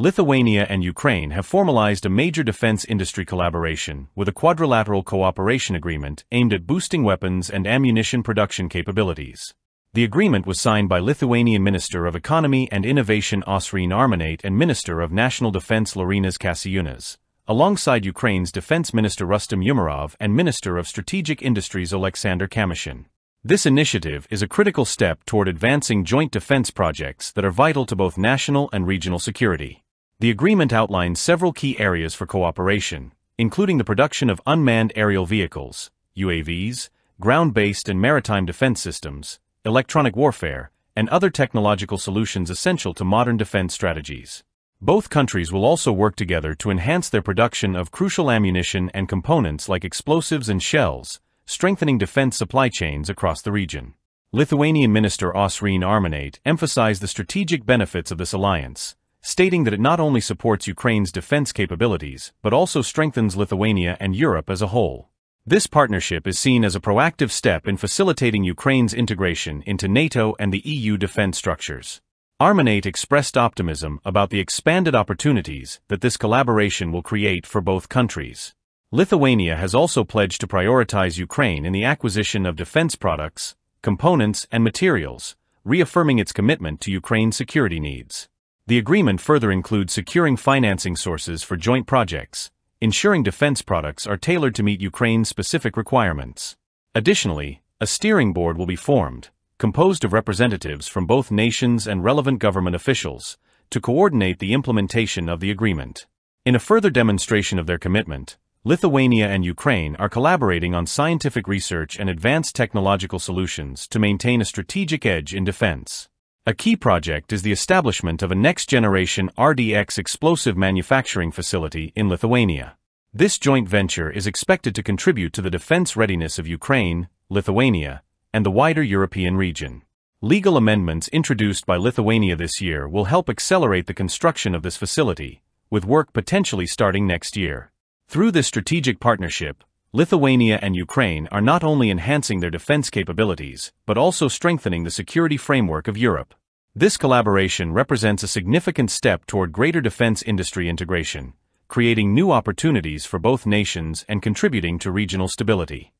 Lithuania and Ukraine have formalized a major defense industry collaboration with a quadrilateral cooperation agreement aimed at boosting weapons and ammunition production capabilities. The agreement was signed by Lithuanian Minister of Economy and Innovation Aušrinė Armonaitė and Minister of National Defense Laurynas Kasčiūnas, alongside Ukraine's Defense Minister Rustem Umerov and Minister of Strategic Industries Alexander Kamishin. This initiative is a critical step toward advancing joint defense projects that are vital to both national and regional security. The agreement outlines several key areas for cooperation, including the production of unmanned aerial vehicles, UAVs, ground-based and maritime defense systems, electronic warfare, and other technological solutions essential to modern defense strategies. Both countries will also work together to enhance their production of crucial ammunition and components like explosives and shells, strengthening defense supply chains across the region. Lithuanian Minister Aušrinė Armonaitė emphasized the strategic benefits of this alliance, stating that it not only supports Ukraine's defense capabilities, but also strengthens Lithuania and Europe as a whole. This partnership is seen as a proactive step in facilitating Ukraine's integration into NATO and the EU defense structures. Armonaitė expressed optimism about the expanded opportunities that this collaboration will create for both countries. Lithuania has also pledged to prioritize Ukraine in the acquisition of defense products, components, and materials, reaffirming its commitment to Ukraine's security needs. The agreement further includes securing financing sources for joint projects, ensuring defense products are tailored to meet Ukraine's specific requirements. Additionally, a steering board will be formed, composed of representatives from both nations and relevant government officials, to coordinate the implementation of the agreement. In a further demonstration of their commitment, Lithuania and Ukraine are collaborating on scientific research and advanced technological solutions to maintain a strategic edge in defense. A key project is the establishment of a next-generation RDX explosive manufacturing facility in Lithuania. This joint venture is expected to contribute to the defense readiness of Ukraine, Lithuania, and the wider European region. Legal amendments introduced by Lithuania this year will help accelerate the construction of this facility, with work potentially starting next year. Through this strategic partnership, Lithuania and Ukraine are not only enhancing their defense capabilities, but also strengthening the security framework of Europe. This collaboration represents a significant step toward greater defense industry integration, creating new opportunities for both nations and contributing to regional stability.